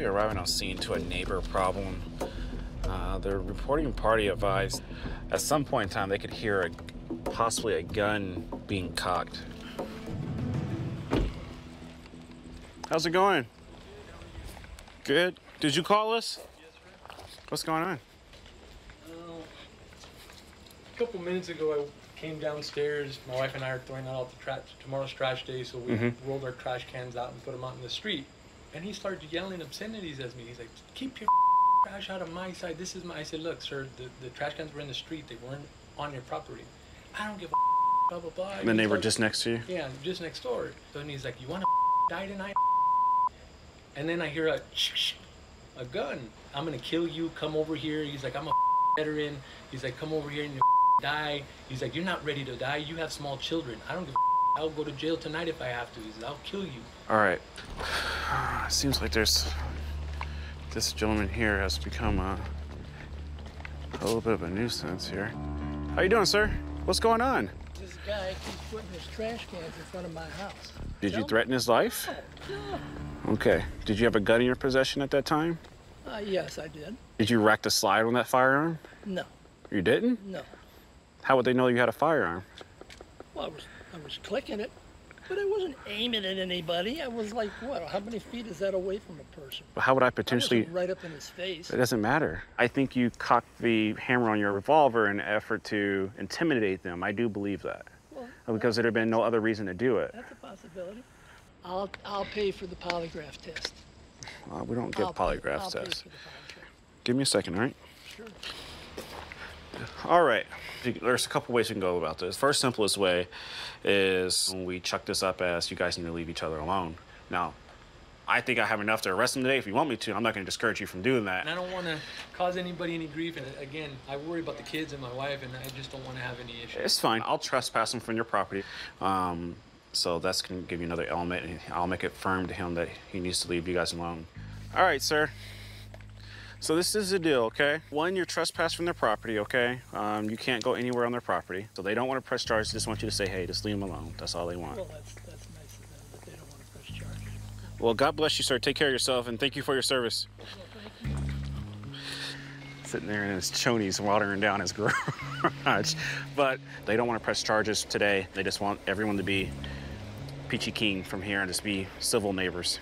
be arriving on scene to a neighbor problem. Uh, the reporting party advised at some point in time they could hear a, possibly a gun being cocked. How's it going? Good. Did you call us? Yes, What's going on? A couple minutes ago, I came downstairs. My wife and I are throwing out all the trash. Tomorrow's trash day, so we Mhm. rolled our trash cans out and put them out in the street. And he started yelling obscenities at me. He's like, "Keep your trash out of my side. This is my." I said, "Look, sir, the, the trash cans were in the street. They weren't on your property. I don't give a blah blah blah." The He neighbor started- just next to you? yeah, just next door. So then he's like, "You want to die tonight?" And then I hear a a gun. I'm gonna kill you. Come over here. He's like, I'm a veteran. He's like, come over here and you die. He's like, you're not ready to die. You have small children. I don't give. a I'll go to jail tonight if I have to. He says, I'll kill you. All right. Seems like there's this gentleman here has become a, a little bit of a nuisance here. How you doing, sir? What's going on? This guy keeps putting his trash cans in front of my house. Did you Tell- threaten his life? No. Okay. Did you have a gun in your possession at that time? Uh, yes, I did. Did you rack the slide on that firearm? No, You didn't? no. How would they know you had a firearm? Well, I was, I was clicking it, but I wasn't aiming at anybody. I was like, what? How many feet is that away from a person? But how would I I potentially? wasn't right up in his face. It doesn't matter. I think you cocked the hammer on your revolver in an effort to intimidate them. I do believe that. Well, Because there'd have been no other reason to do it. that's a possibility. I'll, I'll pay for the polygraph test. Uh, we don't give I'll polygraph pay tests. polygraph. Give me a second, all right? Sure. All right. There's a couple ways we can go about this. First, simplest way is we chuck this up as you guys need to leave each other alone. Now, I think I have enough to arrest him today. If you want me to, I'm not going to discourage you from doing that. And I don't want to cause anybody any grief. And again, I worry about the kids and my wife, and I just don't want to have any issues. It's fine. I'll trespass him from your property. Um, so that's going to give you another element. and I'll make it firm to him that he needs to leave you guys alone. All right, sir. So this is the deal, okay? One, you're trespassing from their property, okay? Um, you can't go anywhere on their property. So they don't want to press charges. They just want you to say, hey, just leave them alone. That's all they want. Well, that's, that's nice of them, but they don't want to press charges. Well, God bless you, sir. Take care of yourself, and thank you for your service. Sitting there in his chonies watering down his garage. But they don't want to press charges today. They just want everyone to be peachy keen from here and just be civil neighbors.